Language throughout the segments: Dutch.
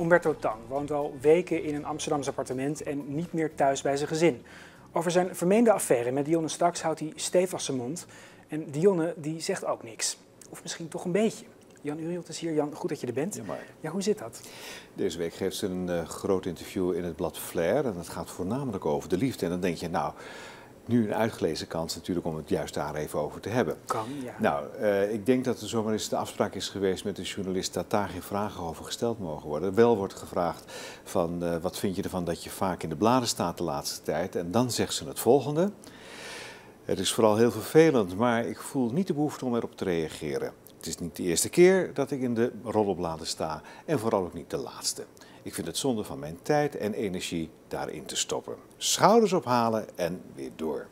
Umberto Tan woont al weken in een Amsterdams appartement en niet meer thuis bij zijn gezin. Over zijn vermeende affaire met Dionne Staks houdt hij stevig zijn mond. En Dionne die zegt ook niks. Of misschien toch een beetje. Jan Uriot is hier. Jan, goed dat je er bent. Ja, maar Ja, hoe zit dat? deze week geeft ze een eh, groot interview in het blad Flair. En dat gaat voornamelijk over de liefde. En dan denk je, nou, nu een uitgelezen kans natuurlijk om het juist daar even over te hebben. Kan, ja. Nou, eh, ik denk dat er zomaar eens de afspraak is geweest met de journalist dat daar geen vragen over gesteld mogen worden. Wel wordt gevraagd van eh, wat vind je ervan dat je vaak in de bladen staat de laatste tijd. En dan zegt ze het volgende. Het is vooral heel vervelend, maar ik voel niet de behoefte om erop te reageren. Het is niet de eerste keer dat ik in de roddelbladen sta en vooral ook niet de laatste. Ik vind het zonde van mijn tijd en energie daarin te stoppen. Schouders ophalen en weer door.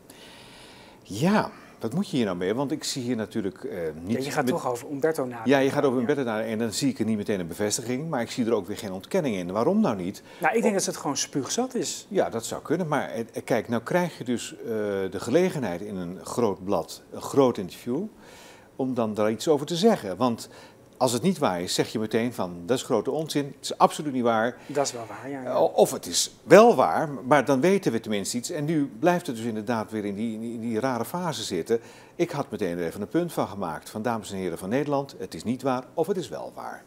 Ja, wat moet je hier nou mee? Want ik zie hier natuurlijk eh, niet... Ja, je gaat met- toch over Umberto nadenken. Ja, je gaat over bed naar en dan zie ik er niet meteen een bevestiging, maar ik zie er ook weer geen ontkenning in. Waarom nou niet? Nou, ik denk dat het gewoon spuugzat is. Ja, dat zou kunnen. Maar eh, kijk, nou krijg je dus eh, de gelegenheid in een groot blad, een groot interview, om dan daar iets over te zeggen. Want als het niet waar is, zeg je meteen van, dat is grote onzin, het is absoluut niet waar. Dat is wel waar, ja. ja. Of het is wel waar, maar dan weten we tenminste iets. En nu blijft het dus inderdaad weer in die, in die, in die rare fase zitten. Ik had meteen er even een punt van gemaakt. Van dames en heren van Nederland, het is niet waar of het is wel waar.